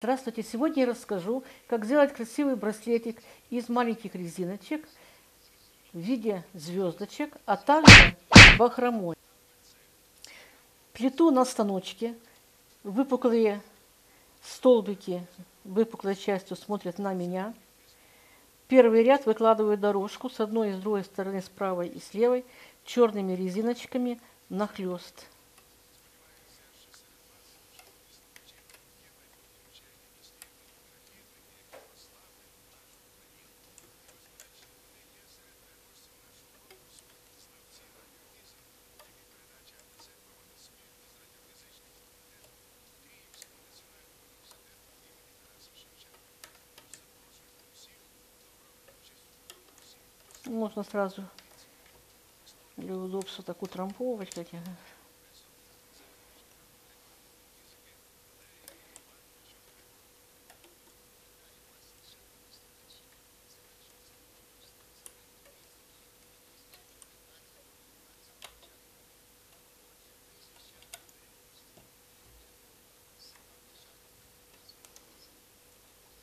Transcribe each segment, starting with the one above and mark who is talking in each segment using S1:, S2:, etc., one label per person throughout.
S1: Здравствуйте! Сегодня я расскажу, как сделать красивый браслетик из маленьких резиночек в виде звездочек, а также бахромой. Плиту на станочке, выпуклые столбики выпуклой частью смотрят на меня. Первый ряд выкладываю дорожку с одной и с другой стороны, с правой и с левой, черными резиночками нахлест. Можно сразу для удобства так утрамбовывать, как я.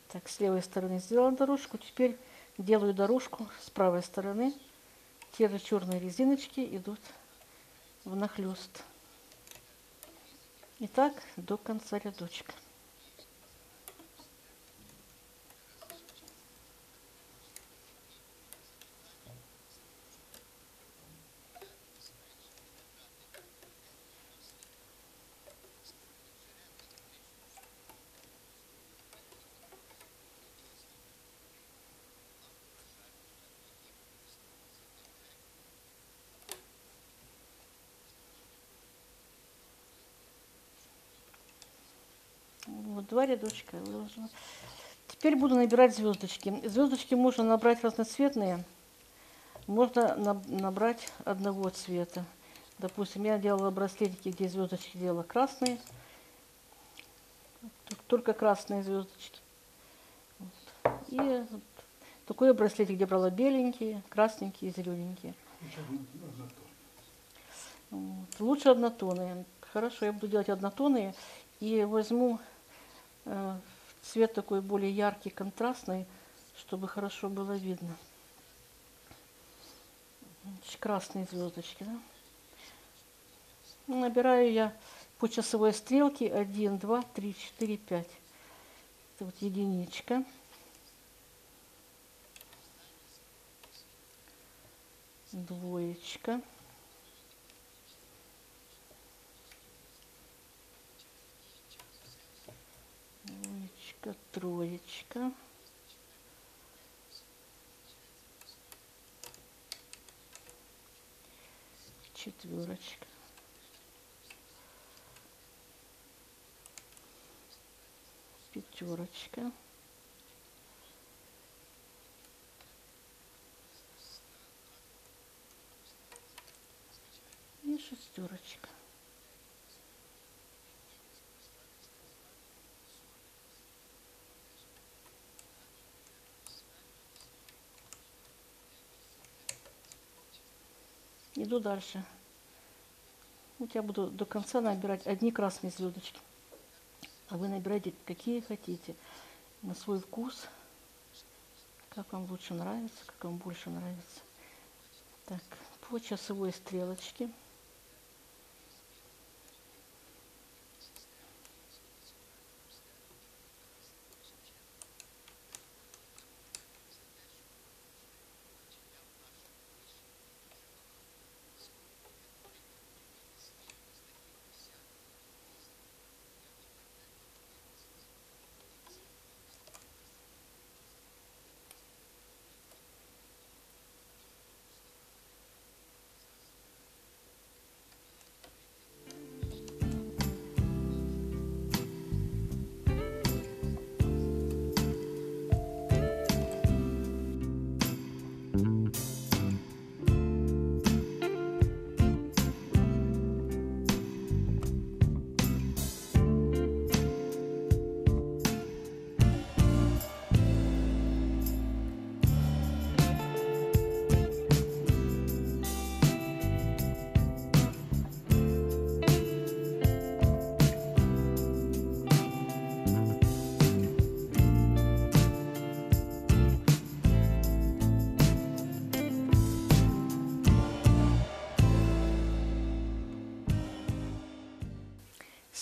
S1: Так, с левой стороны сделала дорожку. Теперь делаю дорожку с правой стороны. Те же черные резиночки идут в нахлест. И так до конца рядочка. Вот два рядочка выложила. Теперь буду набирать звездочки. Звездочки можно набрать разноцветные, можно набрать одного цвета. Допустим, я делала браслетики, где звездочки делала красные, только красные звездочки. Вот. И такой браслетик, где брала беленькие, красненькие, зелененькие. Вот. Лучше однотонные. Хорошо, я буду делать однотонные и возьму цвет такой более яркий, контрастный, чтобы хорошо было видно. Красные звездочки. Да? Набираю я по часовой стрелке 1, 2, 3, 4, 5. Это вот единичка. Двоечка. Двоечка, троечка. Четверочка. Пятерочка. И шестерочка. Иду дальше. Вот я буду до конца набирать одни красные звездочки. А вы набирайте какие хотите. На свой вкус. Как вам лучше нравится, как вам больше нравится. Так, по часовой стрелочке.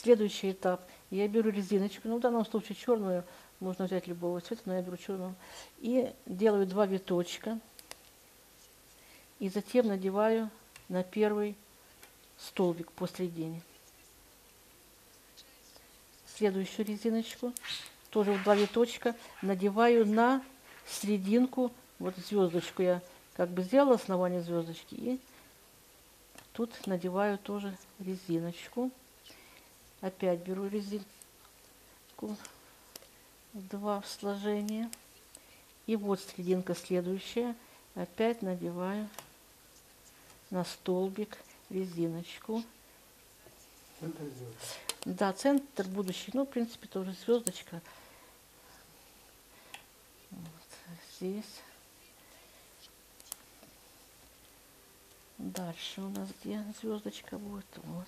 S1: Следующий этап. Я беру резиночку, ну в данном случае черную, можно взять любого цвета, но я беру черную. И делаю два виточка. И затем надеваю на первый столбик посредине. Следующую резиночку, тоже в два виточка, надеваю на серединку, вот звездочку я как бы сделала основание звездочки и тут надеваю тоже резиночку. Опять беру резинку, два в сложении. И вот серединка следующая. Опять надеваю на столбик резиночку.
S2: Центр.
S1: Да, центр будущий. Ну, в принципе, тоже звездочка. Вот здесь. Дальше у нас где звездочка будет? Вот.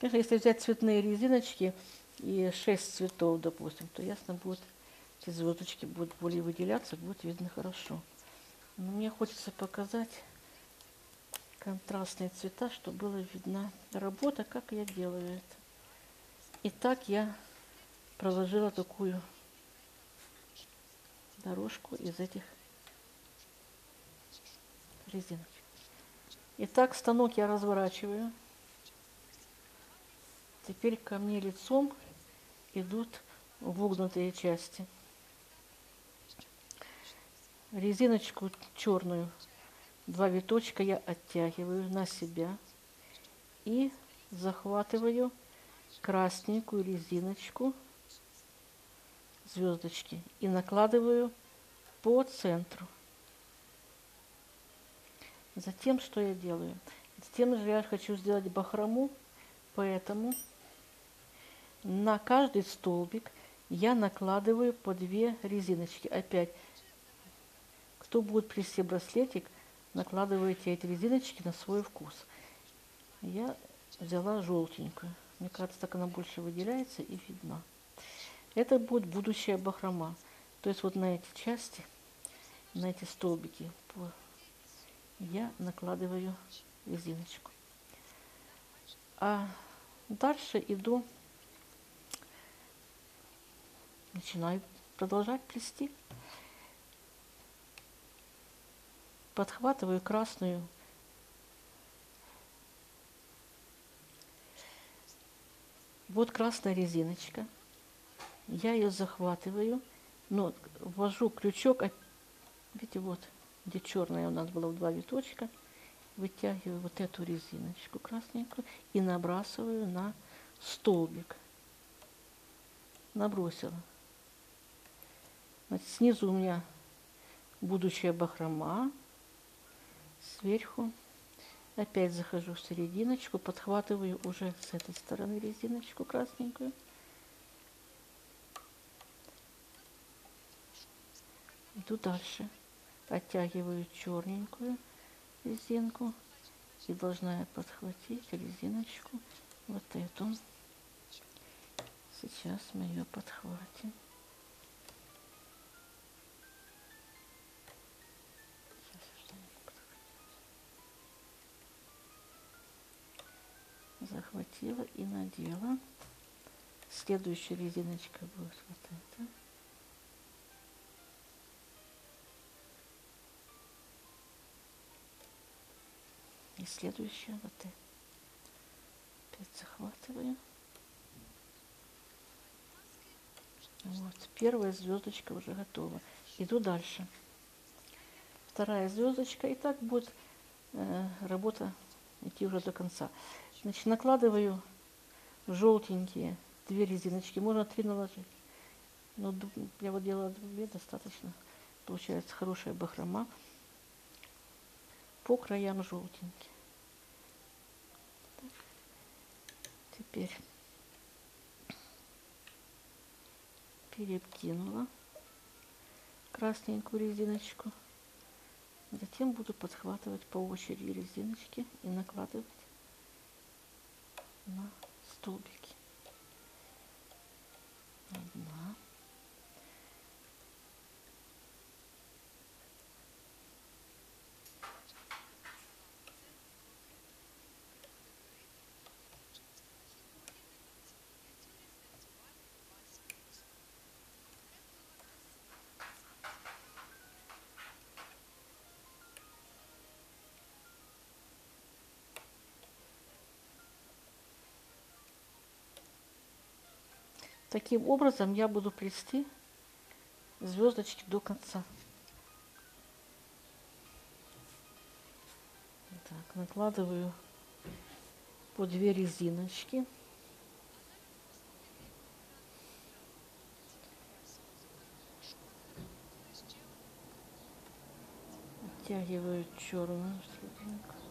S1: Если взять цветные резиночки и 6 цветов, допустим, то ясно будет, эти звездочки будут более выделяться, будет видно хорошо. Но мне хочется показать контрастные цвета, чтобы было видна работа, как я делаю это. И так я проложила такую дорожку из этих резиночек. Итак, станок я разворачиваю. Теперь ко мне лицом идут вогнутые части. Резиночку черную, два виточка я оттягиваю на себя и захватываю красненькую резиночку звездочки и накладываю по центру. Затем что я делаю? Затем же я хочу сделать бахрому, поэтому на каждый столбик я накладываю по две резиночки. Опять, кто будет плести браслетик, накладываете эти резиночки на свой вкус. Я взяла желтенькую. Мне кажется, так она больше выделяется и видна. Это будет будущая бахрома. То есть вот на эти части, на эти столбики я накладываю резиночку. А дальше иду, начинаю продолжать плести. Подхватываю красную Вот красная резиночка. Я ее захватываю, но ввожу крючок, видите, вот, где черная у нас была в два виточка, вытягиваю вот эту резиночку красненькую и набрасываю на столбик. Набросила. Значит, снизу у меня будущая бахрома, сверху опять захожу в серединочку, подхватываю уже с этой стороны резиночку красненькую. Иду дальше оттягиваю черненькую резинку и должна я подхватить резиночку вот эту. Сейчас мы ее подхватим. Захватила и надела. Следующая резиночка будет вот эта. И следующее вот это. Опять захватываю. Вот, первая звездочка уже готова. Иду дальше. Вторая звездочка. И так будет э, работа идти уже до конца. Значит, накладываю желтенькие две резиночки. Можно три наложить. Но я вот делала две, достаточно. Получается хорошая бахрома по краям желтенький. Так. Теперь перекинула красненькую резиночку. Затем буду подхватывать по очереди резиночки и накладывать на столбики. Одна. Таким образом я буду плести звездочки до конца. Так, накладываю по две резиночки. Оттягиваю черную серединку.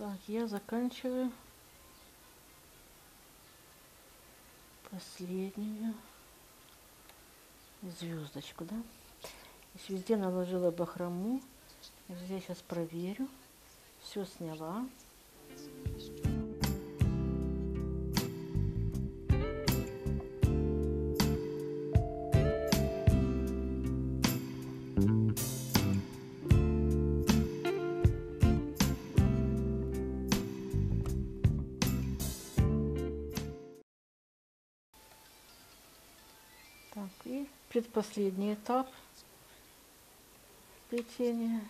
S1: Так, я заканчиваю последнюю звездочку, да? То есть везде наложила бахрому. Здесь сейчас проверю. Все сняла. Так, и предпоследний этап плетения.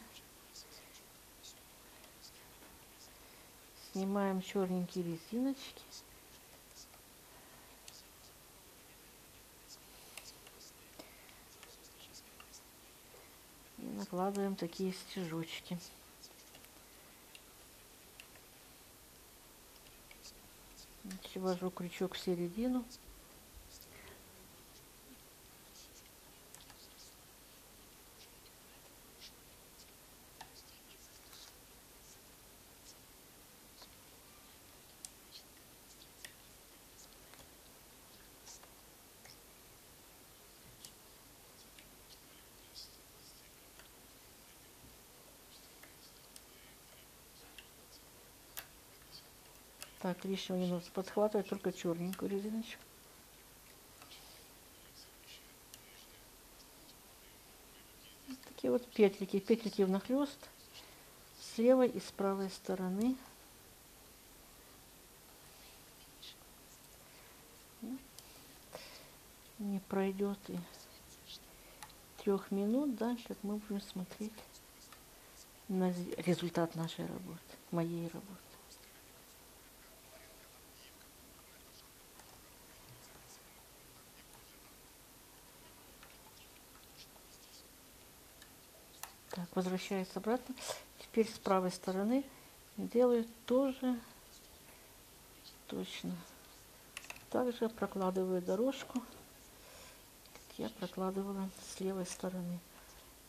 S1: Снимаем черненькие резиночки. И накладываем такие стежочки. Ввожу крючок в середину. Так, лишнего не нужно подхватывать, только черненькую резиночку. Вот такие вот петлики, петлики внахлёст с левой и с правой стороны. Не пройдет и трех минут, да, как мы будем смотреть на результат нашей работы, моей работы. Так, возвращаюсь обратно. Теперь с правой стороны делаю тоже точно. Также прокладываю дорожку, как я прокладывала с левой стороны.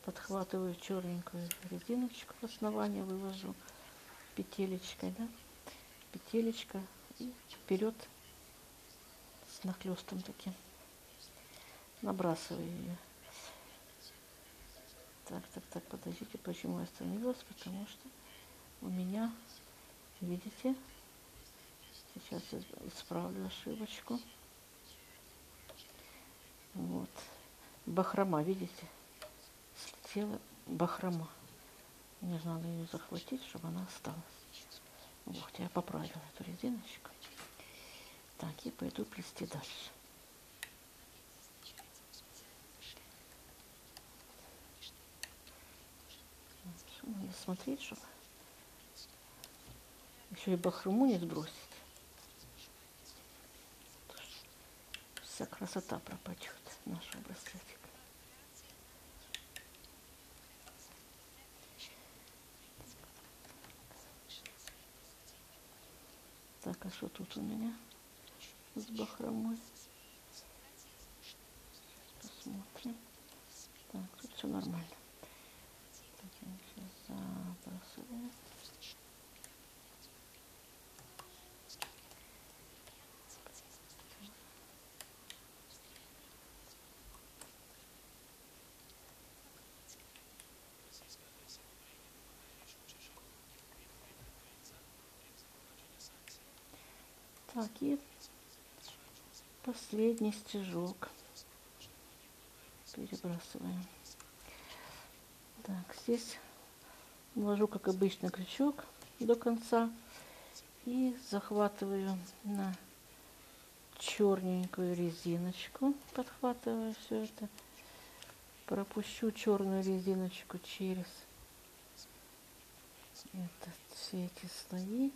S1: Подхватываю черненькую резиночку в основание, вывожу петелечкой, да, петелечка и вперед с нахлестом таким. Набрасываю ее. Так, так, так, подождите, почему я остановилась? Потому что у меня, видите, сейчас я исправлю ошибочку. Вот. Бахрома, видите? Слетела бахрома. Мне же надо ее захватить, чтобы она осталась. Вот, я поправила эту резиночку. Так, и пойду плести дальше. Надо смотреть, чтобы еще и бахрому не сбросить. Вся красота пропадет нашего браслетика. Так, а что тут у меня с бахромой? Посмотрим. Так, тут все нормально. Так, я сейчас забрасываю. Так, и последний стежок перебрасываем. Так, здесь вложу, как обычно, крючок до конца и захватываю на черненькую резиночку, подхватываю все это, пропущу черную резиночку через этот, все эти слои,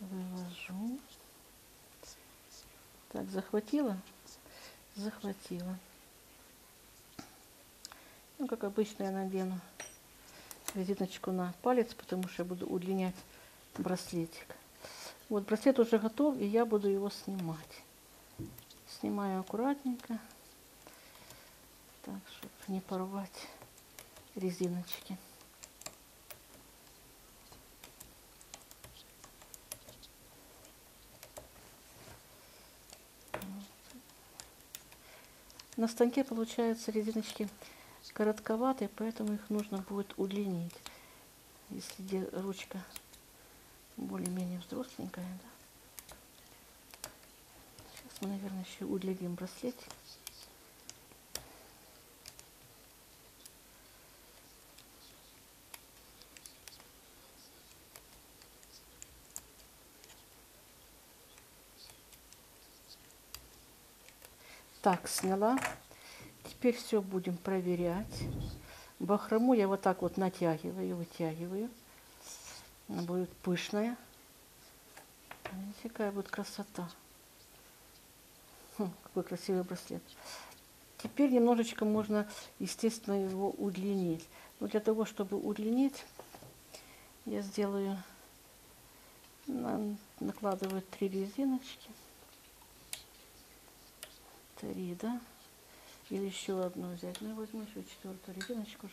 S1: выложу. Так, захватила? Захватила. Ну, как обычно, я надену резиночку на палец, потому что я буду удлинять браслетик. Вот браслет уже готов, и я буду его снимать. Снимаю аккуратненько, так, чтобы не порвать резиночки. На станке получаются резиночки коротковатые, поэтому их нужно будет удлинить. Если ручка более-менее взросленькая, да. Сейчас мы, наверное, еще удлиним браслетик. Так, сняла. Теперь все будем проверять. Бахрому я вот так вот натягиваю, вытягиваю. Она будет пышная. Видите, какая будет красота. Хм, какой красивый браслет. Теперь немножечко можно, естественно, его удлинить. Но для того, чтобы удлинить, я сделаю, накладываю три резиночки три, да? Или еще одну взять. Ну, я возьму еще четвертую резиночку,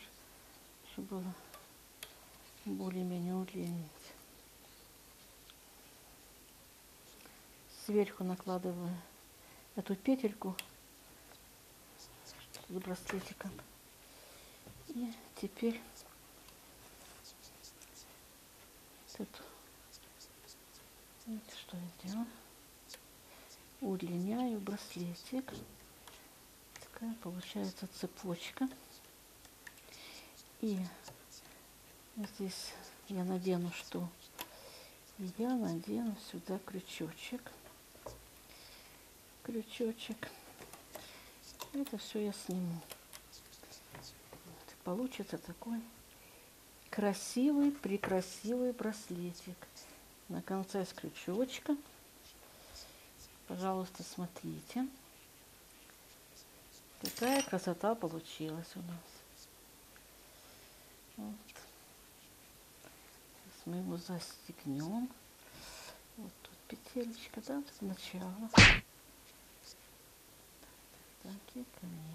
S1: чтобы было более-менее удлинить. Сверху накладываю эту петельку с браслетиком. И теперь тут, видите, что я делаю удлиняю браслетик. Такая получается цепочка. И здесь я надену что? Я надену сюда крючочек. Крючочек. Это все я сниму. Вот, получится такой красивый, прекрасивый браслетик. На конце с крючочка. Пожалуйста, смотрите. Какая красота получилась у нас. Вот. Сейчас мы его застегнем. Вот тут петелечка, да, сначала. Так и конец.